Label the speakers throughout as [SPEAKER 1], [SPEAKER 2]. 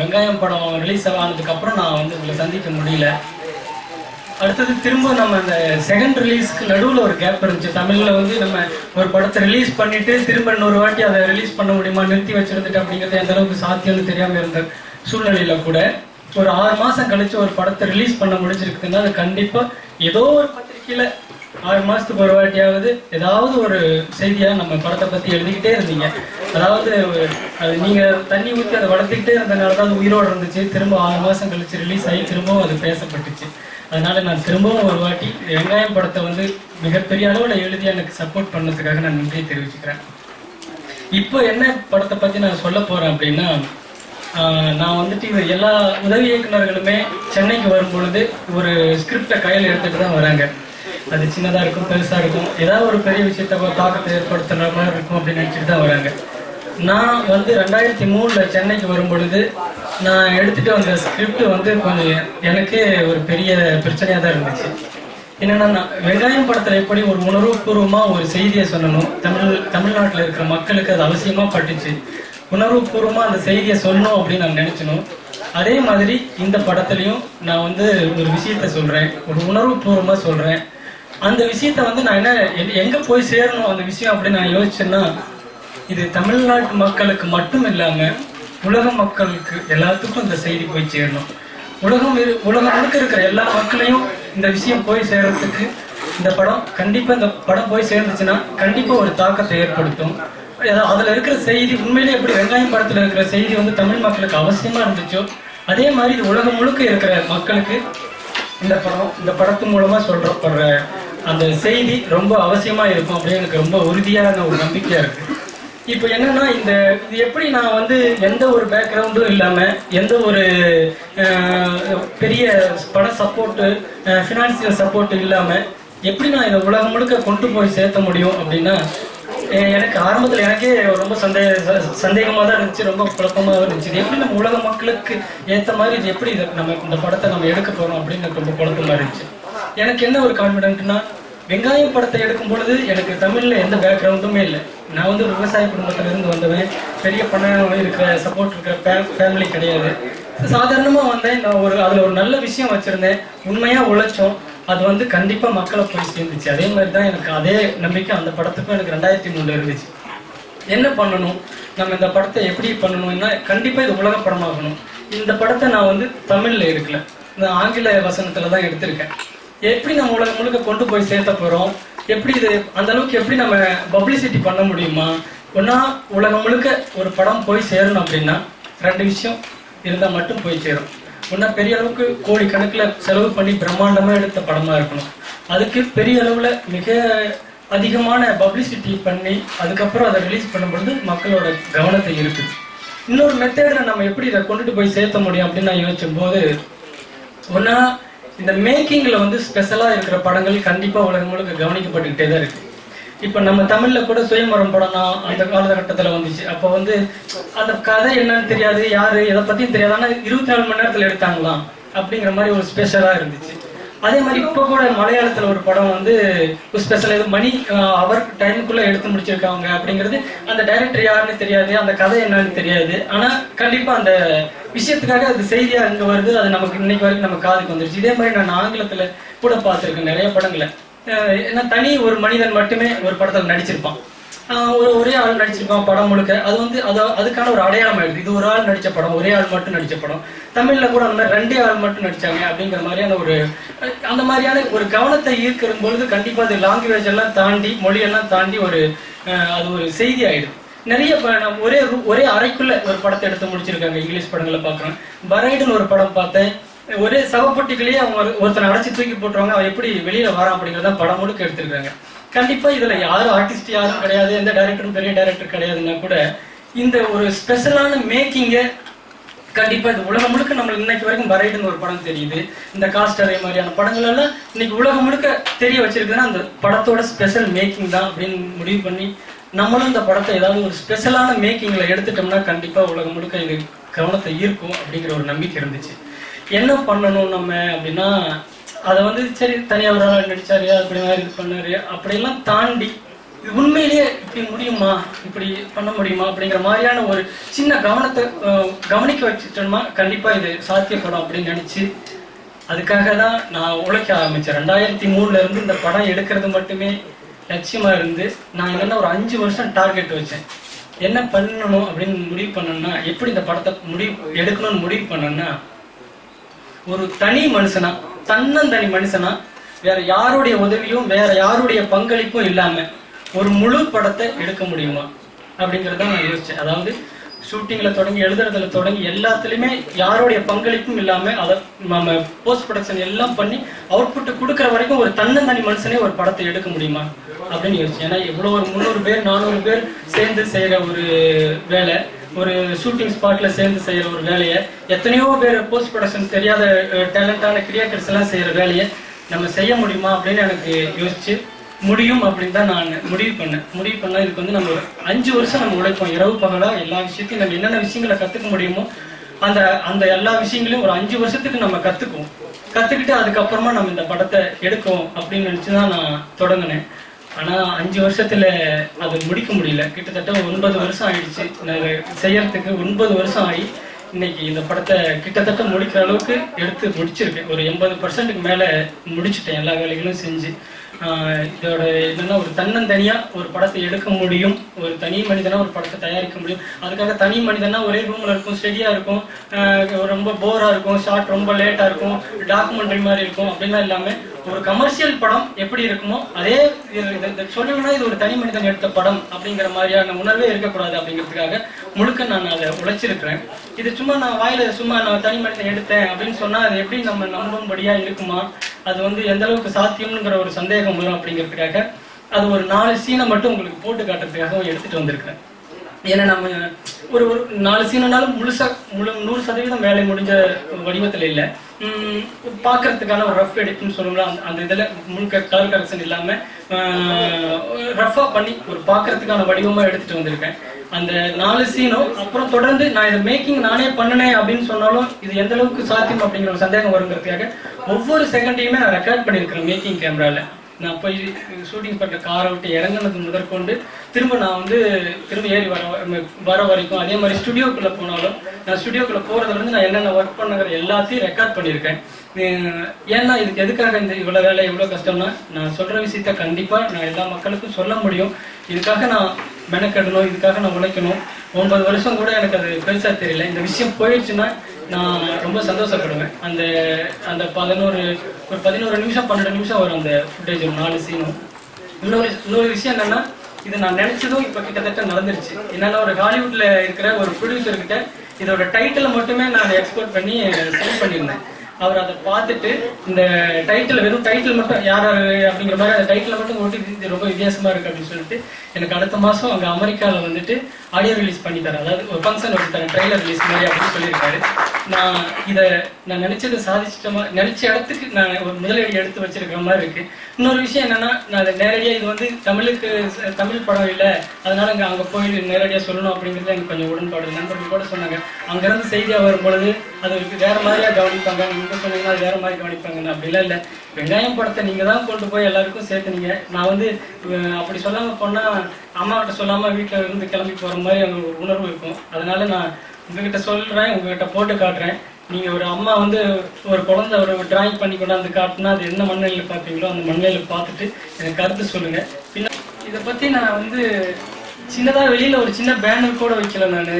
[SPEAKER 1] வெங்காயம் படம் ரிலீஸ் ஆனதுக்கு அப்புறம் நான் வந்து உங்களை சந்திக்க முடியல. அடுத்தது திரும்ப நம்ம அந்த செகண்ட் ரிலீஸ்க்கு நடுவில் ஒரு கேப் இருந்துச்சு. தமிழில் வந்து நம்ம ஒரு படத்தை ரிலீஸ் பண்ணிட்டு திரும்ப இன்னொரு வாட்டி அதை ரிலீஸ் பண்ண முடியுமா? நிறுத்தி வச்சிருந்துட்டு அப்படிங்கிறது எந்த அளவுக்கு சாத்தியம்னு தெரியாமல் இருந்த சூழ்நிலையில கூட ஒரு ஆறு மாசம் கழிச்சு ஒரு படத்தை ரிலீஸ் பண்ண முடிஞ்சிருக்குதுன்னா அது கண்டிப்பா ஏதோ ஒரு பத்திரிக்கையில ஆறு மாசத்துக்கு ஒரு வாட்டியாவது ஏதாவது ஒரு செய்தியா நம்ம படத்தை பத்தி எழுதிக்கிட்டே இருந்தீங்க. அதாவது அது நீங்க தண்ணி ஊற்றி அதை வளர்த்துக்கிட்டே இருந்தனால தான் அது உயிரோடு இருந்துச்சு. திரும்ப ஆறு மாசம் கழிச்சு ரிலீஸ் ஆகி திரும்பவும் அது பேசப்பட்டுச்சு. அதனால நான் திரும்பவும் ஒரு வாட்டி வெங்காயம் படத்தை வந்து மிகப்பெரிய அளவில் எழுதி எனக்கு சப்போர்ட் பண்ணதுக்காக நான் நன்றியை தெரிவிச்சுக்கிறேன். இப்போ என்ன படத்தை பத்தி நான் சொல்ல போறேன் அப்படின்னா நான் வந்துட்டு இது எல்லா உதவி இயக்குனர்களுமே சென்னைக்கு வரும் பொழுது ஒரு ஸ்கிரிப்டை கையில் எடுத்துட்டு தான் வராங்க. அது சின்னதாக இருக்கும் பெருசாக இருக்கும். ஏதாவது ஒரு பெரிய விஷயத்த தாக்கத்தை ஏற்படுத்துற மாதிரி இருக்கும் அப்படின்னு நினச்சிட்டு தான் வராங்க. நான் வந்து ரெண்டாயிரத்தி மூணில் சென்னைக்கு வரும் பொழுது நான் எடுத்துட்டு வந்த ஸ்கிரிப்ட் வந்து கொஞ்சம் எனக்கே ஒரு பெரிய பிரச்சனையாக தான் இருந்துச்சு. என்னென்னா நான் வெங்காயம் படத்தில் எப்படி ஒரு உணர்வுபூர்வமாக ஒரு செய்தியை சொல்லணும் தமிழ் தமிழ்நாட்டில் இருக்கிற மக்களுக்கு அது அவசியமாக பட்டுச்சு உணர்வுபூர்வமாக அந்த செய்தியை சொல்லணும் அப்படின்னு நான் நினச்சினோம் அதே மாதிரி இந்த படத்துலையும் நான் வந்து ஒரு விஷயத்த சொல்கிறேன் ஒரு உணர்வுபூர்வமாக சொல்கிறேன் அந்த விஷயத்த வந்து நான் என்ன எங்க போய் சேரணும் அந்த விஷயம் அப்படின்னு நான் யோசிச்சேன்னா இது தமிழ்நாட்டு மக்களுக்கு மட்டும் இல்லாம உலக மக்களுக்கு எல்லாத்துக்கும் இந்த செய்தி போய் சேரணும். உலகம் இரு- உலகம் முழுக்க இருக்கிற எல்லா மக்களையும் இந்த விஷயம் போய் சேர்றதுக்கு இந்த படம் கண்டிப்பா இந்த படம் போய் சேர்ந்துச்சுன்னா கண்டிப்பா ஒரு தாக்கத்தை ஏற்படுத்தும். ஏதாவது அதுல இருக்கிற செய்தி உண்மையிலே எப்படி வெங்காயம் படத்துல இருக்கிற செய்தி வந்து தமிழ் மக்களுக்கு அவசியமா இருந்துச்சோ அதே மாதிரி இது உலகம் முழுக்க இருக்கிற மக்களுக்கு இந்த படம் இந்த படத்து மூலமா சொல்றப்படுற அந்த செய்தி ரொம்ப அவசியமா இருக்கும் அப்படின்னு எனக்கு ரொம்ப உறுதியான ஒரு நம்பிக்கையா இருக்கு. இப்போ என்னன்னா இந்த இது எப்படி நான் வந்து எந்த ஒரு பேக்ரவுண்டும் இல்லாம எந்த ஒரு பெரிய பண சப்போர்ட்டு ஃபினான்சியல் சப்போர்ட் இல்லாம எப்படி நான் இதை உலகம் முழுக்க கொண்டு போய் சேர்த்த முடியும் அப்படின்னா எனக்கு ஆரம்பத்தில் எனக்கே ரொம்ப சந்தேக சந்தேகமாக தான் இருந்துச்சு ரொம்ப குழப்பமாக இருந்துச்சு. இது எப்படி நம்ம உலக மக்களுக்கு ஏற்ற மாதிரி இது எப்படி இதை நம்ம இந்த படத்தை நம்ம எடுக்க போகிறோம் அப்படின்னு எனக்கு ரொம்ப குழப்பமா இருந்துச்சு. எனக்கு என்ன ஒரு கான்ஃபிடென்ட்னா வெங்காயம் படத்தை எடுக்கும் பொழுது எனக்கு தமிழ்ல எந்த பேக்ரவுண்டுமே இல்லை. நான் வந்து ஒரு விவசாய குடும்பத்துல இருந்து வந்தவன். பெரிய பணம் இருக்கிற சப்போர்ட் இருக்கிற ஃபேமிலி கிடையாது. சாதாரணமா வந்தேன். நான் ஒரு அதுல ஒரு நல்ல விஷயம் வச்சிருந்தேன். உண்மையா உழைச்சோம். அது வந்து கண்டிப்பா மக்களை போய் சேர்ந்துச்சு. அதே மாதிரி தான் எனக்கு அதே நம்பிக்கை அந்த படத்துக்கும் எனக்கு ரெண்டாயிரத்தி மூணுல இருந்துச்சு. என்ன பண்ணணும்? நம்ம இந்த படத்தை எப்படி பண்ணணும்னா கண்டிப்பா இது உலக படமாகணும். இந்த படத்தை நான் வந்து தமிழ்ல எடுக்கல. இந்த ஆங்கில வசனத்துல தான் எடுத்திருக்கேன். எப்படி நம்ம உலகம் முழுக்க கொண்டு போய் சேர்த்த போறோம்? எப்படி இது அந்த அளவுக்கு எப்படி நம்ம பப்ளிசிட்டி பண்ண முடியுமா? ஒன்னா உலகம் முழுக்க ஒரு படம் போய் சேரணும் அப்படின்னா ரெண்டு விஷயம் இருந்தால் மட்டும் போய் சேரும். ஒன்னா பெரிய அளவுக்கு கோடி கணக்கில் செலவு பண்ணி பிரம்மாண்டமாக எடுத்த படமாக இருக்கணும். அதுக்கு பெரிய அளவில் மிக அதிகமான பப்ளிசிட்டி பண்ணி அதுக்கப்புறம் அதை ரிலீஸ் பண்ணும்பொழுது மக்களோட கவனத்தை இருக்குது இன்னொரு மெத்தேடில் நம்ம எப்படி இதை கொண்டுட்டு போய் சேர்த்த முடியும் அப்படின்னு நான் யோசிச்சும் போது ஒன்னா இந்த மேக்கிங்ல வந்து ஸ்பெஷலா இருக்கிற படங்கள் கண்டிப்பா உலகம் முழுக்க கவனிக்கப்பட்டுக்கிட்டே தான் இருக்கு. இப்ப நம்ம தமிழ்ல கூட சுயமரம் படம்னா அந்த காலகட்டத்துல வந்துச்சு. அப்ப வந்து அந்த கதை என்னன்னு தெரியாது யாரு எதை பத்தியும் தெரியாது. ஆனா இருபத்தி நாலு மணி நேரத்துல எடுத்தாங்களாம் அப்படிங்கிற மாதிரி ஒரு ஸ்பெஷலா இருந்துச்சு. அதே மாதிரி இப்போ கூட மலையாளத்துல ஒரு படம் வந்து ஒரு ஸ்பெஷல் இது மணி அவர் டைமுக்குள்ள எடுத்து முடிச்சிருக்காங்க அப்படிங்கிறது அந்த டைரக்டர் யாருன்னு தெரியாது அந்த கதை என்னன்னு தெரியாது. ஆனா கண்டிப்பா அந்த விஷயத்துக்காக அது செய்தியா இங்க வருது அது நமக்கு இன்னைக்கு வரைக்கும் நம்ம காதுக்கு வந்துருச்சு. இதே மாதிரி நான் ஆங்கிலத்துல கூட பார்த்திருக்கேன் நிறைய படங்களை. ஏன்னா தனி ஒரு மனிதன் மட்டுமே ஒரு படத்துல நடிச்சிருப்பான். ஒரு ஒரே ஆள் நடிச்சிருப்பான் படம் முழுக்க. அது வந்து அது அதுக்கான ஒரு அடையாளம் ஆயிடுது. இது ஒரு ஆள் நடிச்ச படம் ஒரே ஆள் மட்டும் நடிச்ச படம். தமிழ்ல கூட அந்த மாதிரி ரெண்டே ஆள் மட்டும் நடிச்சாங்க அப்படிங்கிற மாதிரியான ஒரு அந்த மாதிரியான ஒரு கவனத்தை ஈர்க்கிற பொழுது கண்டிப்பா அது லாங்குவேஜ் எல்லாம் தாண்டி மொழியெல்லாம் தாண்டி ஒரு அது ஒரு செய்தி ஆயிடுது. நிறைய நான் ஒரே ரூ- ஒரே அறைக்குள்ள ஒரு படத்தை எடுத்து முடிச்சிருக்காங்க. இங்கிலீஷ் படங்களை பார்க்குறேன் பரைடுன்னு ஒரு படம் பார்த்தேன் ஒரே சவப்பட்டிகளையே அவங்க ஒரு- ஒருத்தனை அடைச்சி தூக்கி போட்டுருவாங்க. அவன் எப்படி வெளியில வரான் அப்படிங்கறத படம் முழுக்க எடுத்திருக்காங்க. கண்டிப்பா இதுல யாரும் ஆர்டிஸ்ட் யாரும் கிடையாது எந்த டைரக்டரும் பெரிய டைரக்டர் கிடையாதுன்னா கூட இந்த ஒரு ஸ்பெஷலான மேக்கிங்க கண்டிப்பா இது உலகம் முழுக்க நம்ம இன்னைக்கு வரைக்கும் பரைடுன்னு ஒரு படம் தெரியுது. இந்த காஸ்ட் அதே மாதிரியான படங்கள் எல்லாம் இன்னைக்கு உலகம் முழுக்க தெரிய வச்சிருக்குன்னா அந்த படத்தோட ஸ்பெஷல் மேக்கிங் தான் அப்படின்னு முடிவு பண்ணி நம்மளும் இந்த படத்தை ஏதாவது ஒரு ஸ்பெஷலான மேக்கிங்கில் எடுத்துட்டோம்னா கண்டிப்பாக உலகம் முழுக்க இது கவனத்தை ஈர்க்கும் அப்படிங்கிற ஒரு நம்பிக்கை இருந்துச்சு. என்ன பண்ணணும் நம்ம அப்படின்னா அதை வந்து சரி தனியாக ஒரு ஆள் நடிச்சாரு அப்படி மாதிரி இது பண்ணாரு அப்படிலாம் தாண்டி இது உண்மையிலேயே இப்படி முடியுமா? இப்படி பண்ண முடியுமா? அப்படிங்கிற மாதிரியான ஒரு சின்ன கவனத்தை கவனிக்க வச்சுட்டோம்னா கண்டிப்பாக இது சாத்தியப்படும் அப்படின்னு நினச்சி அதுக்காக தான் நான் உழைக்க ஆரம்பித்தேன் ரெண்டாயிரத்தி மூணுலேருந்து இந்த படம் எடுக்கிறது மட்டுமே லட்சியமா இருந்து நான் என்னன்னா ஒரு அஞ்சு வருஷம் டார்கெட் வச்சேன். என்ன பண்ணணும் அப்படின்னு முடிவு பண்ணணும்னா எப்படி இந்த படத்தை முடிவு எடுக்கணும்னு முடிவு பண்ணேன்னா ஒரு தனி மனுஷனா தன்னந்தனி மனுஷனா வேற யாருடைய உதவியும் வேற யாருடைய பங்களிப்பும் இல்லாம ஒரு முழு படத்தை எடுக்க முடியுமா? அப்படிங்கறத நான் யோசிச்சேன். அதாவது ஷூட்டிங்கில் தொடங்கி எழுதுறதுல தொடங்கி எல்லாத்துலேயுமே யாருடைய பங்களிப்பும் இல்லாமல் அதை நம்ம போஸ்ட் ப்ரொடக்ஷன் எல்லாம் பண்ணி அவுட்புட் கொடுக்குற வரைக்கும் ஒரு தன்னந்தனி மனுஷனே ஒரு படத்தை எடுக்க முடியுமா அப்படின்னு யோசிச்சு ஏன்னா இவ்வளோ ஒரு முந்நூறு பேர் நானூறு பேர் சேர்ந்து செய்கிற ஒரு வேலை ஒரு ஷூட்டிங் ஸ்பாட்ல சேர்ந்து செய்யற ஒரு வேலையை எத்தனையோ பேர் போஸ்ட் ப்ரொடக்ஷன் தெரியாத டேலண்டான கிரியேட்டர்ஸ் எல்லாம் செய்யற வேலையை நம்ம செய்ய முடியுமா அப்படின்னு எனக்கு யோசிச்சு முடியும் அப்படின்னு தான் நான் முடிவு பண்ணேன். முடிவு பண்ணால் இதுக்கு வந்து நம்ம ஒரு அஞ்சு வருஷம் நம்ம உழைப்போம். இரவு பகலாக எல்லா விஷயத்தையும் நம்ம என்னென்ன விஷயங்களை கற்றுக்க முடியுமோ அந்த அந்த எல்லா விஷயங்களையும் ஒரு அஞ்சு வருஷத்துக்கு நம்ம கற்றுக்குவோம் கற்றுக்கிட்டு அதுக்கப்புறமா நம்ம இந்த படத்தை எடுக்கும் அப்படின்னு நினச்சி தான் நான் தொடங்கினேன். ஆனால் அஞ்சு வருஷத்தில் அது முடிக்க முடியல. கிட்டத்தட்ட ஒன்பது வருஷம் ஆயிடுச்சு. நான் செய்யறதுக்கு ஒன்பது வருஷம் ஆகி இன்னைக்கு இந்த படத்தை கிட்டத்தட்ட முடிக்கிற அளவுக்கு எடுத்து முடிச்சிருக்கேன். ஒரு எண்பது பர்சன்ட்டுக்கு மேலே முடிச்சிட்டேன். எல்லா வேலைகளும் செஞ்சு. இதோட என்னன்னா ஒரு தன்னந்தனியா ஒரு படத்தை எடுக்க முடியும். ஒரு தனி மனிதனா ஒரு படத்தை தயாரிக்க முடியும். அதுக்காக தனி மனிதனா ஒரே ரூம்ல இருக்கும் ஸ்டெடியா இருக்கும். ரொம்ப போரா இருக்கும் ஷார்ட் ரொம்ப லேட்டா இருக்கும் டாக்குமெண்ட்ரி மாதிரி இருக்கும். அப்படின்லாம் இல்லாம ஒரு கமர்ஷியல் படம் எப்படி இருக்குமோ அதே இது- சொல்லணும்னா இது ஒரு தனி மனிதன் எடுத்த படம் அப்படிங்கிற மாதிரியான உணர்வே இருக்கக்கூடாது அப்படிங்கிறதுக்காக முழுக்க நான் அதை உழைச்சிருக்கிறேன். இது சும்மா நான் வாயில சும்மா நான் தனி மனிதன் எடுத்தேன் அப்படின்னு சொன்னா அது எப்படி நம்ம நம்பும்படியா இருக்குமா? அது வந்து எந்த அளவுக்கு சாத்தியம்ங்கிற ஒரு சந்தேகம் வரும் அப்படிங்கிறதுக்காக அது ஒரு நாலு சீனை மட்டும் உங்களுக்கு போட்டு காட்டுறதுக்காக எடுத்துட்டு வந்திருக்கிறேன். ஏன்னா நம்ம ஒரு ஒரு நாலு சீனாலும் முழுசா முழு நூறு சதவீதம் வேலை முடிஞ்ச வடிவத்துல இல்ல. உம் பார்க்கறதுக்கான ஒரு ரஃப் எடிட்னு சொல்லுவோம்ல அந்த இதில் இதுல முழுக்க கலர் கரெக்ஷன் இல்லாம ரஃபா பண்ணி ஒரு பார்க்கறதுக்கான வடிவமா எடுத்துட்டு வந்திருக்கேன். அந்த நாலு சீனும் அப்புறம் தொடர்ந்து நான் இதை மேக்கிங் நானே பண்ணினேன் அப்படின்னு சொன்னாலும் இது எந்த அளவுக்கு சாத்தியம் அப்படிங்கிற ஒரு சந்தேகம் வருங்கிறதுக்காக ஒவ்வொரு செகண்டையுமே நான் ரெக்கார்ட் பண்ணியிருக்கிறேன் மேக்கிங் கேமராவில் நான் போய் ஷூட்டிங் பண்ணுற காரை விட்டு இறங்குனது முதற்கொண்டு திரும்ப நான் வந்து திரும்ப ஏறி வர வர வரைக்கும் அதே மாதிரி ஸ்டுடியோக்குள்ளே போனாலும் நான் ஸ்டுடியோக்குள்ளே போகிறதுலேருந்து நான் என்னென்ன ஒர்க் பண்ணுங்கிற எல்லாத்தையும் ரெக்கார்ட் பண்ணியிருக்கேன். ஏன்னா இதுக்கு எதுக்காக இந்த இவ்வளோ வேலை இவ்வளோ கஷ்டம்னா நான் சொல்கிற விஷயத்த கண்டிப்பாக நான் எல்லா மக்களுக்கும் சொல்ல முடியும். இதுக்காக நான் மெனக்கெடணும் இதுக்காக நான் உழைக்கணும். ஒன்பது வருஷம் கூட எனக்கு அது பெருசாக தெரியல. இந்த விஷயம் போயிடுச்சுன்னா நான் ரொம்ப சந்தோஷப்படுவேன். அந்த அந்த பதினோரு ஒரு பதினோரு நிமிஷம் பன்னெண்டு நிமிஷம் வரும் அந்த ஃபுட்டேஜ் ஒரு நாலு சீனும் இன்னொரு இன்னொரு விஷயம் என்னன்னா இது நான் நினைச்சதும் இப்போ கிட்டத்தட்ட நடந்துருச்சு. என்னன்னா ஒரு ஹாலிவுட்ல இருக்கிற ஒரு ப்ரொடியூசர்கிட்ட இதோட டைட்டில் மட்டுமே நான் எக்ஸ்போர்ட் பண்ணி செலக்ட் பண்ணியிருந்தேன். அவர் அதை பார்த்துட்டு இந்த டைட்டில் வெறும் டைட்டில் மட்டும் யார் அப்படிங்கிற மாதிரி அந்த டைட்டில் மட்டும் ஓட்டி இது ரொம்ப வித்தியாசமா இருக்கு அப்படின்னு சொல்லிட்டு எனக்கு அடுத்த மாசம் அங்கே அமெரிக்காவில் வந்துட்டு ஆடியோ ரிலீஸ் பண்ணி தரேன் அதாவது ஒரு ஃபங்க்ஷன் வச்சு தரேன் ட்ரெய்லர் ரிலீஸ் மாதிரி அப்படின்னு சொல்லியிருக்காரு. நான் இதை நான் நினைச்சதை சாதிச்சிட்டோமா நினைச்ச இடத்துக்கு நான் ஒரு முதலீடு எடுத்து வச்சிருக்கிற மாதிரி இருக்கு. இன்னொரு விஷயம் என்னன்னா நான் நேரடியாக இது வந்து தமிழுக்கு தமிழ் படம் இல்லை அதனால அங்கே அங்கே போய் நேரடியாக சொல்லணும் அப்படிங்கிறது எனக்கு கொஞ்சம் உடன்பாடு நண்பர்கள் கூட சொன்னாங்க அங்கேருந்து செய்தியாக வரும் பொழுது அது வேற மாதிரியா கவனிப்பாங்க நீங்க சொன்னீங்கன்னா அது வேற மாதிரி கவனிப்பாங்கன்னு. அப்படிலாம் இல்லை. வெங்காயம் படத்தை நீங்க தான் கொண்டு போய் எல்லாருக்கும் சேர்த்துனீங்க. நான் வந்து அப்படி சொல்லாம போனா அம்மா கிட்ட சொல்லாம இருந்து கிளம்பி போற மாதிரி ஒரு உணர்வு இருக்கும். அதனால நான் உங்ககிட்ட சொல்றேன் உங்ககிட்ட போட்டு காட்டுறேன். நீங்க ஒரு அம்மா வந்து ஒரு குழந்தை ஒரு டிராயிங் பண்ணி கொண்டாந்து காட்டுனா அது என்ன மண்ணில பாப்பீங்களோ அந்த மண்ணில பார்த்துட்டு எனக்கு கருத்து சொல்லுங்க. பின்ன இதை பத்தி நான் வந்து சின்னதா வெளியில ஒரு சின்ன பேனர் கூட வைக்கல நானு.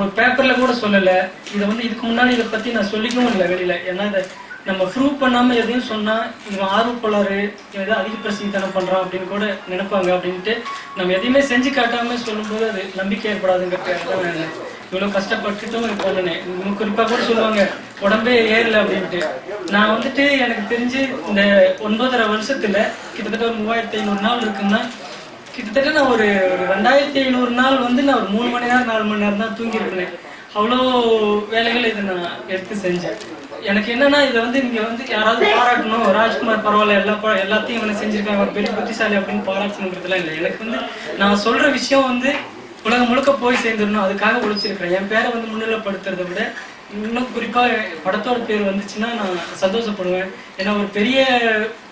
[SPEAKER 1] ஒரு பேப்பர்ல கூட சொல்லல. இதை வந்து இதுக்கு முன்னாடி இதை பத்தி நான் சொல்லிக்கவும் இல்லை வெளியில. ஏன்னா இதை நம்ம ப்ரூவ் பண்ணாம எதையும் சொன்னா இவன் ஆர்வப்போலாரு இவன் ஏதோ அதிக பிரசித்தனம் பண்றான் அப்படின்னு கூட நினைப்பாங்க அப்படின்ட்டு நம்ம எதையுமே செஞ்சு காட்டாம சொல்லும்போது அது நம்பிக்கை ஏற்படாதுங்கிறது இவ்வளவு கஷ்டப்பட்டுட்டும் இது பண்ணினேன். குறிப்பா கூட சொல்லுவாங்க உடம்பே ஏறல அப்படின்ட்டு. நான் வந்துட்டு எனக்கு தெரிஞ்சு இந்த ஒன்பதரை வருஷத்துல கிட்டத்தட்ட ஒரு மூவாயிரத்தி ஐநூறு நாள் இருக்குன்னா கிட்டத்தட்ட நான் ஒரு ஒரு ரெண்டாயிரத்தி ஐநூறு நாள் வந்து நான் ஒரு மூணு மணி நேரம் நாலு மணி நேரம் தான் தூங்கி அவ்வளோ வேலைகளை இதை நான் எடுத்து செஞ்சேன். எனக்கு என்னன்னா இதை வந்து நீங்க வந்து யாராவது பாராட்டணும். ராஜ்குமார் பரவாயில்ல எல்லா எல்லாத்தையும் இவனை செஞ்சிருக்காங்க ஒரு பெரிய புத்திசாலி அப்படின்னு பாராட்டணுங்கிறதுலாம் இல்லை. எனக்கு வந்து நான் சொல்ற விஷயம் வந்து உலகம் முழுக்க போய் சேர்ந்துடணும். அதுக்காக உழைச்சிருக்கிறேன் என் பேரை வந்து முன்னிலைப்படுத்துறதை விட இன்னும் குறிப்பாக படத்தோட பேர் வந்துச்சுன்னா நான் சந்தோஷப்படுவேன். ஏன்னா ஒரு பெரிய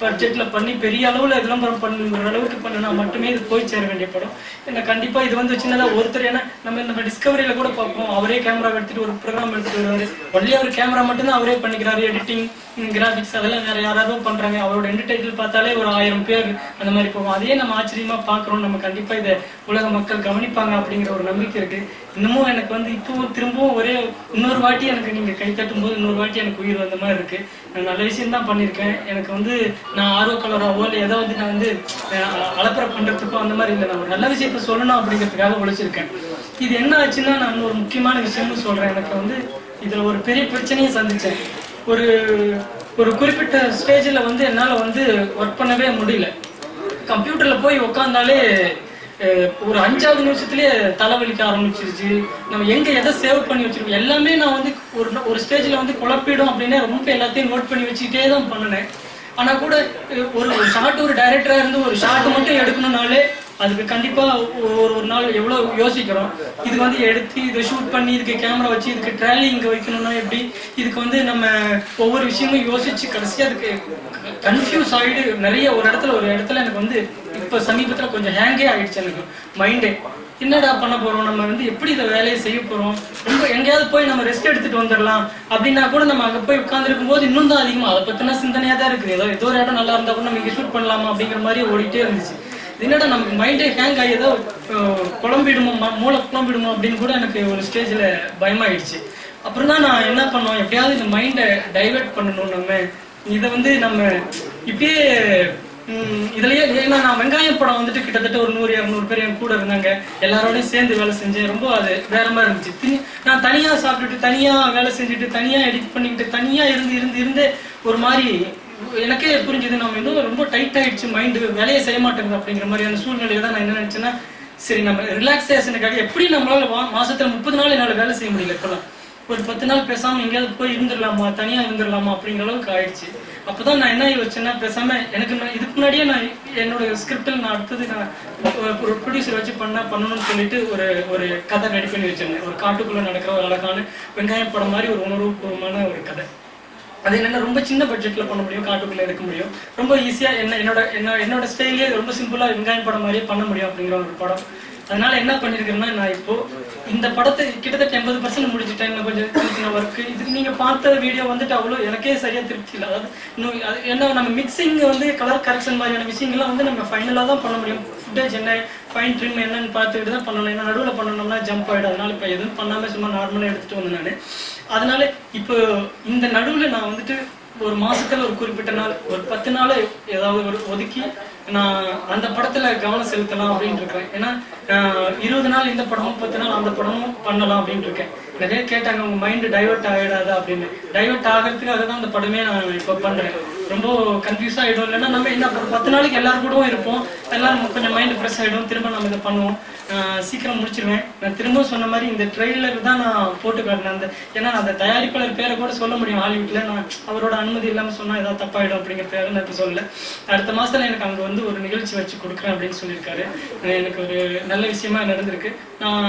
[SPEAKER 1] பட்ஜெட்ல பண்ணி பெரிய அளவுல விளம்பரம் பண்ணுற அளவுக்கு பண்ணினா மட்டுமே இது போய் சேர வேண்டிய படம். ஏன்னா கண்டிப்பா இது வந்து சின்னதா ஒருத்தர் ஏன்னா நம்ம நம்ம டிஸ்கவரியில கூட பார்ப்போம். அவரே கேமரா எடுத்துட்டு ஒரு ப்ரோக்ராம் எடுத்துட்டு வருவாரு. ஒன்லி அவர் கேமரா மட்டும்தான் அவரே பண்ணிக்கிறாரு எடிட்டிங் கிராஃபிக்ஸ் அதெல்லாம் வேற யாராவது பண்றாங்க. அவரோட என்டர்டைட்டில் பார்த்தாலே ஒரு ஆயிரம் பேர் அந்த மாதிரி போவோம். அதையே நம்ம ஆச்சரியமா பாக்குறோம் நம்ம கண்டிப்பா இதை உலக மக்கள் கவனிப்பாங்க அப்படிங்கிற ஒரு நம்பிக்கை இருக்கு. இன்னமும் எனக்கு வந்து இப்பவும் திரும்பவும் ஒரே இன்னொரு வாட்டி எனக்கு நீங்க கை தட்டும் போது இன்னொரு வாட்டி எனக்கு உயிர் வந்த மாதிரி இருக்கு. நான் நல்ல விஷயம் தான் பண்ணியிருக்கேன். எனக்கு வந்து நான் ஆர்வ கலராவோ இல்லை ஏதோ வந்து நான் வந்து அலப்பறை பண்ணுறதுக்கோ அந்த மாதிரி இல்லை. நான் ஒரு நல்ல விஷயத்த சொல்லணும் அப்படிங்கிறதுக்காக உழைச்சிருக்கேன் இது என்ன ஆச்சுன்னா நான் ஒரு முக்கியமான விஷயம்னு சொல்றேன். எனக்கு வந்து இதுல ஒரு பெரிய பிரச்சனையை சந்திச்சேன். ஒரு ஒரு குறிப்பிட்ட ஸ்டேஜில் வந்து என்னால் வந்து ஒர்க் பண்ணவே முடியல. கம்ப்யூட்டர்ல போய் உக்காந்தாலே ஒரு அஞ்சாவது நிமிஷத்துலயே தலைவலிக்க ஆரம்பிச்சிருச்சு. நம்ம எங்க எதை சேவ் பண்ணி வச்சிருக்கோம்? எல்லாமே நான் வந்து ஒரு ஒரு ஸ்டேஜ்ல வந்து குழப்பிடும் அப்படின்னா ரொம்ப எல்லாத்தையும் நோட் பண்ணி வச்சுக்கிட்டே தான் பண்ணினேன். ஆனா கூட ஒரு ஒரு ஷார்ட் ஒரு டைரக்டரா இருந்து ஒரு ஷார்ட் மட்டும் எடுக்கணும்னாலே அதுக்கு கண்டிப்பா ஒரு ஒரு நாள் எவ்வளவு யோசிக்கிறோம். இது வந்து எடுத்து இதை ஷூட் பண்ணி இதுக்கு கேமரா வச்சு இதுக்கு ட்ராலி இங்க வைக்கணும்னா எப்படி? இதுக்கு வந்து நம்ம ஒவ்வொரு விஷயமும் யோசிச்சு கடைசியா அதுக்கு கன்ஃபியூஸ் ஆயிடு நிறைய ஒரு இடத்துல ஒரு இடத்துல எனக்கு வந்து இப்ப சமீபத்துல கொஞ்சம் ஹேங்கே ஆயிடுச்சு எனக்கு மைண்டே என்னடா பண்ண போறோம்? நம்ம வந்து எப்படி இந்த வேலையை செய்ய போறோம்? ரொம்ப எங்கேயாவது போய் நம்ம ரெஸ்ட் எடுத்துட்டு வந்துடலாம். அப்படின்னா கூட நம்ம அங்க போய் உட்காந்துருக்கும் போது இன்னும் தான் அதிகமா. அதை பத்தின சிந்தனையா தான் இருக்குது. ஏதோ ஏதோ ஒரு இடம் நல்லா இருந்தா கூட நம்ம இங்க ஷூட் பண்ணலாமா அப்படிங்கிற மாதிரி ஓடிட்டே இருந்துச்சு. என்னடா நமக்கு மைண்டே ஹேங் ஆகி ஏதோ குழம்பிடுமோ ம- மூளை குழம்பிடுமோ அப்படின்னு கூட எனக்கு ஒரு ஸ்டேஜில் பயமாயிடுச்சு. அப்புறம் தான் நான் என்ன பண்ணோம்? எப்படியாவது இந்த மைண்டை டைவர்ட் பண்ணணும் நம்ம. இதை வந்து நம்ம இப்பயே இதுலயே ஏன்னா நான் வெங்காயம் படம் வந்துட்டு கிட்டத்தட்ட ஒரு நூறு இரநூறு பேர் என் கூட இருந்தாங்க. எல்லாரோடையும் சேர்ந்து வேலை செஞ்சேன் ரொம்ப அது வேற மாதிரி இருந்துச்சு. நான் தனியா சாப்பிட்டுட்டு தனியா வேலை செஞ்சுட்டு தனியா எடிட் பண்ணிக்கிட்டு தனியா இருந்து இருந்து இருந்து ஒரு மாதிரி எனக்கே புரிஞ்சுது நம்ம இன்னும் ரொம்ப டைட் ஆயிடுச்சு மைண்டு வேலையை செய்ய மாட்டேங்குது அப்படிங்கிற மாதிரியான சூழ்நிலையில தான் நான் என்ன நினைச்சேன்னா சரி நம்ம ரிலாக்ஸேஷனுக்காக எப்படி நம்மளால வா- மாசத்துல முப்பது நாள் என்னால வேலை செய்ய முடியல இப்பெல்லாம்? ஒரு பத்து நாள் பேசாம எங்கேயாவது போய் இருந்துடலாமா தனியா இருந்துடலாமா அப்படிங்கிற அளவுக்கு ஆயிடுச்சு. அப்பதான் நான் என்ன யோசிச்சேன்னா பேசாம எனக்கு நான் இதுக்கு முன்னாடியே நான் என்னோட ஸ்கிரிப்டில் நான் அடுத்தது நான் ஒரு- ஒரு ப்ரொடியூசர் வச்சு பண்ண பண்ணணும்னு சொல்லிட்டு ஒரு ஒரு கதை ரெடி பண்ணி வச்சிருந்தேன். ஒரு காட்டுக்குள்ள நடக்கிற ஒரு அழகான வெங்காயம் படம் மாதிரி ஒரு உணர்வுபூர்வமான ஒரு கதை. அது என்னென்ன ரொம்ப சின்ன பட்ஜெட்ல பண்ண முடியும் காட்டுக்குள்ள எடுக்க முடியும். ரொம்ப ஈஸியா என்ன என்னோட என்ன என்னோட ஸ்டைலே ரொம்ப சிம்பிளா வெங்காயம் படம் மாதிரியே பண்ண முடியும் அப்படிங்கிற ஒரு படம். அதனால என்ன பண்ணிருக்கேன்னா நான் இப்போ இந்த படத்தை கிட்டத்தட்ட எண்பது பர்சன்ட் முடிச்சுட்டேன். இன்னும் கொஞ்சம் சின்ன சின்ன ஒர்க் இதுக்கு நீங்க பார்த்த வீடியோ வந்துட்டு அவ்வளோ எனக்கே சரியா திருப்தி இல்லை. அதாவது இன்னும் அது என்ன நம்ம மிக்சிங் வந்து கலர் கரெக்ஷன் மாதிரியான விஷயங்கள்லாம் வந்து நம்ம ஃபைனலாக தான் பண்ண முடியும். ஃபுட்டேஜ் என்ன ஃபைன் ட்ரிம் என்னன்னு பார்த்துக்கிட்டு தான் பண்ணணும். ஏன்னா நடுவில் பண்ணணும்னா ஜம்ப் ஆயிடும். அதனால இப்போ எதுவும் பண்ணாமல் சும்மா நார்மலாக எடுத்துட்டு வந்தேன் நான். அதனால இப்போ இந்த நடுவில் நான் வந்துட்டு ஒரு மாசத்துல ஒரு குறிப்பிட்ட நாள் ஒரு பத்து நாள் ஏதாவது ஒரு ஒதுக்கி நான் அந்த படத்துல கவனம் செலுத்தலாம் அப்படின்னு இருக்கேன். ஏன்னா இருபது நாள் இந்த படமும் பத்து நாள் அந்த படமும் பண்ணலாம் அப்படின்னு இருக்கேன். நிறைய கேட்டாங்க உங்க மைண்ட் டைவெர்ட் ஆகிடாது அப்படின்னு. டைவெர்ட் ஆகிறதுக்காக தான் அந்த படமே நான் இப்போ பண்றேன். ரொம்ப கன்ஃபியூஸ் ஆகிடும் இல்லைன்னா நம்ம என்ன பத்து நாளைக்கு எல்லாரும் கூடவும் இருப்போம். எல்லாரும் கொஞ்சம் மைண்ட் ஃப்ரெஷ் ஆகிடும் திரும்ப நம்ம இதை பண்ணுவோம். சீக்கிரம் முடிச்சிருவேன். நான் திரும்ப சொன்ன மாதிரி இந்த ட்ரெய்லர் தான் நான் போட்டு காட்டினேன். அந்த ஏன்னா அந்த தயாரிப்பாளர் பேரை கூட சொல்ல முடியும். ஹாலிவுட்ல நான் அவரோட அனுமதி இல்லாமல் சொன்னா ஏதாவது தப்பாயிடும் அப்படிங்கிறதுக்காக நான் இப்போ சொல்லல. அடுத்த மாசத்துல எனக்கு அங்க வந்து ஒரு நிகழ்ச்சி வச்சு கொடுக்குறேன் அப்படின்னு சொல்லியிருக்காரு. எனக்கு ஒரு நல்ல விஷயமா நடந்திருக்கு. நான்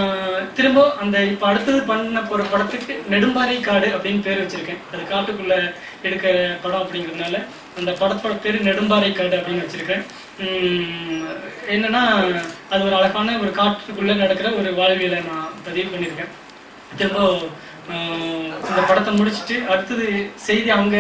[SPEAKER 1] திரும்ப அந்த இப்ப அடுத்தது பண்ண போற படத்துக்கு நெடும்பாறை காடு அப்படின்னு பேர் வச்சிருக்கேன். அது காட்டுக்குள்ள எடுக்கிற படம் அப்படிங்கிறதுனால அந்த படத்தோட பேர் நெடும்பாறை காடு அப்படின்னு வச்சிருக்கேன். என்னன்னா அது ஒரு அழகான ஒரு காற்றுக்குள்ளே நடக்கிற ஒரு வாழ்வியலை நான் பதிவு பண்ணியிருக்கேன். திரும்ப இந்த படத்தை முடிச்சுட்டு அடுத்தது செய்தி அவங்க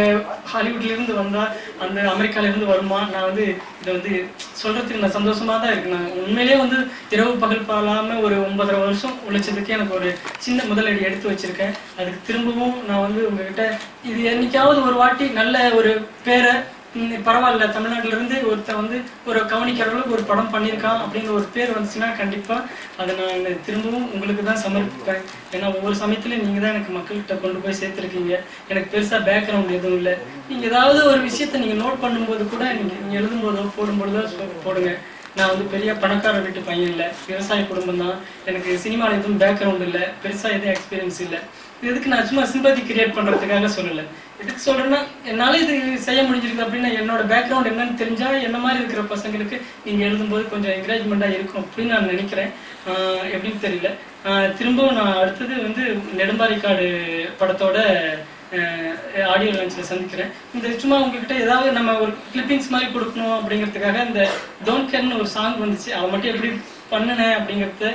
[SPEAKER 1] ஹாலிவுட்லேருந்து வந்தால் அந்த அமெரிக்காவிலேருந்து வருமா? நான் வந்து இதை வந்து சொல்கிறதுக்கு நான் சந்தோஷமாக தான் இருக்கு நான் உண்மையிலேயே வந்து இரவு பகல் பாலாமல் ஒரு ஒன்பதரை வருஷம் உழைச்சதுக்கு எனக்கு ஒரு சின்ன முதலடி எடுத்து வச்சிருக்கேன். அதுக்கு திரும்பவும் நான் வந்து உங்ககிட்ட இது என்னைக்காவது ஒரு வாட்டி நல்ல ஒரு பேரை பரவாயில்ல. தமிழ்நாட்டுல ஒருத்த ஒருத்தன் வந்து ஒரு கவனிக்கிற அளவுக்கு ஒரு படம் பண்ணியிருக்கான் அப்படிங்கிற ஒரு பேர் வந்துச்சுன்னா கண்டிப்பாக அதை நான் திரும்பவும் உங்களுக்கு தான் சமர்ப்பிப்பேன். ஏன்னா ஒவ்வொரு சமயத்துலையும் நீங்கள் தான் எனக்கு மக்கள்கிட்ட கொண்டு போய் சேர்த்துருக்கீங்க. எனக்கு பெருசாக பேக்ரவுண்ட் எதுவும் இல்லை. நீங்கள் ஏதாவது ஒரு விஷயத்த நீங்கள் நோட் பண்ணும்போது கூட நீங்கள் நீங்கள் எழுதும்போதோ போடும்போதோ சொ- போடுங்க. நான் வந்து பெரிய பணக்கார வீட்டு பையன் இல்லை. விவசாய குடும்பம் தான். எனக்கு சினிமாவில் எதுவும் பேக்ரவுண்ட் இல்லை. பெருசாக எதுவும் எக்ஸ்பீரியன்ஸ் இல்லை. இதுக்கு நான் சும்மா சிம்பதி கிரியேட் பண்ணுறதுக்காக சொல்லலை. எதுக்கு சொல்றேன்னா என்னால் இது செய்ய முடிஞ்சிருக்கு அப்படின்னா என்னோட பேக்ரவுண்ட் என்னன்னு தெரிஞ்சால் என்ன மாதிரி இருக்கிற பசங்களுக்கு நீங்கள் எழுதும்போது கொஞ்சம் என்கரேஜ்மெண்ட்டாக இருக்கும் அப்படின்னு நான் நினைக்கிறேன். எப்படின்னு தெரியல. திரும்பவும் நான் அடுத்தது வந்து நெடும்பாரிக்காடு படத்தோட ஆடியோ லான்ச்சில் சந்திக்கிறேன். இந்த சும்மா உங்ககிட்ட ஏதாவது நம்ம ஒரு கிளிப்பிங்ஸ் மாதிரி கொடுக்கணும் அப்படிங்கிறதுக்காக இந்த டோன்ட் கேர்னு ஒரு சாங் வந்துச்சு. அதை மட்டும் எப்படி பண்ணினேன் அப்படிங்கிறத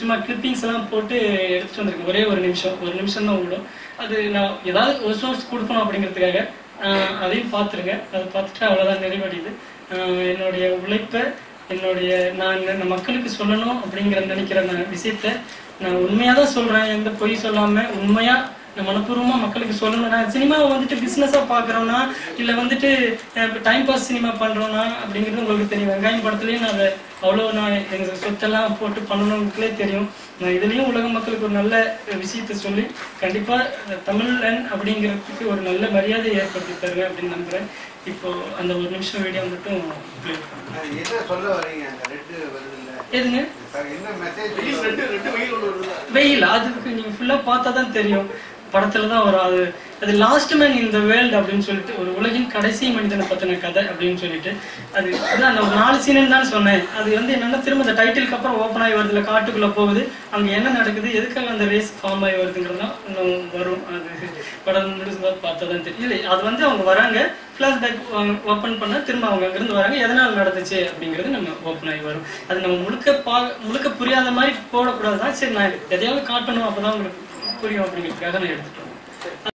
[SPEAKER 1] சும்மா கிளிப்பிங்ஸ் எல்லாம் போட்டு எடுத்துட்டு வந்திருக்கேன். ஒரே ஒரு நிமிஷம். ஒரு நிமிஷம் தான் விடும் அது நான் ஏதாவது ஒரு சோர்ஸ் கொடுக்கணும் அப்படிங்கிறதுக்காக அதையும் பார்த்துருங்க. அதை பார்த்துட்டு அவ்வளோதான் நிறைவடையுது. என்னுடைய உழைப்பை என்னுடைய நான் மக்களுக்கு சொல்லணும் அப்படிங்கிற நினைக்கிற நான் விஷயத்த நான் உண்மையாக தான் சொல்கிறேன் எந்த பொய் சொல்லாமல் உண்மையாக நான் மனப்பூர்வமாக மக்களுக்கு சொல்லணும் நான் சினிமாவை வந்துட்டு பிஸ்னஸாக பார்க்குறோன்னா இல்லை வந்துட்டு டைம் பாஸ் சினிமா பண்ணுறோன்னா அப்படிங்கிறது உங்களுக்கு தெரியும். வெங்காயம் படத்துலேயும் நான் அதை அவ்வளோ நான் எங்கள் சொத்தெல்லாம் போட்டு பண்ணணுங்களுக்குலே தெரியும். நான் இதுலேயும் உலக மக்களுக்கு ஒரு நல்ல விஷயத்த சொல்லி கண்டிப்பாக தமிழன் அப்படிங்கிறதுக்கு ஒரு நல்ல மரியாதை ஏற்படுத்தி தருவேன் அப்படின்னு நம்புகிறேன் இப்போ அந்த ஒரு நிமிஷம் வீடியோ மட்டும் play பண்ணுங்க.
[SPEAKER 2] அது என்ன சொல்ல வரீங்க? அந்த ரெட்டு வருது இல்ல
[SPEAKER 1] எதுங்க?
[SPEAKER 2] சார் என்ன மெசேஜ்
[SPEAKER 3] ரெண்டு ரெண்டு வெயில்
[SPEAKER 1] அதுக்கு நீங்க ஃபுல்லா பார்த்தா தான் தெரியும். படத்துல தான் வரும் அது அது லாஸ்ட் மேன் இந்த வேர்ல்டு அப்படின்னு சொல்லிட்டு ஒரு உலகின் கடைசி மனிதனை பத்தின கதை அப்படின்னு சொல்லிட்டு அது அதான் அந்த ஒரு நாலு சீனன் தான் சொன்னேன். அது வந்து என்னன்னா திரும்ப அந்த டைட்டிலுக்கு அப்புறம் ஓப்பன் ஆகி வருதுல காட்டுக்குள்ள போகுது. அங்க என்ன நடக்குது எதுக்காக அந்த ரேஸ் ஃபார்ம் ஆகி வருதுங்கிறதுலாம் இன்னும் வரும். அது படம் முடிச்சு பார்த்தா தான் தெரியும். இல்லை அது வந்து அவங்க வராங்க ஃப்ளாஷ்பேக் ஓப்பன் பண்ணா திரும்ப அவங்க அங்கிருந்து வராங்க. எதனால் நடந்துச்சு அப்படிங்கிறது நம்ம ஓப்பன் ஆகி வரும். அது நம்ம முழுக்க பா முழுக்க புரியாத மாதிரி போடக்கூடாது தான் சரி நான் எதையாவது காட்டணும் அப்பதான் உங்களுக்கு புரியும் அப்படிங்கிறதுக்காக நான் எடுத்துட்டு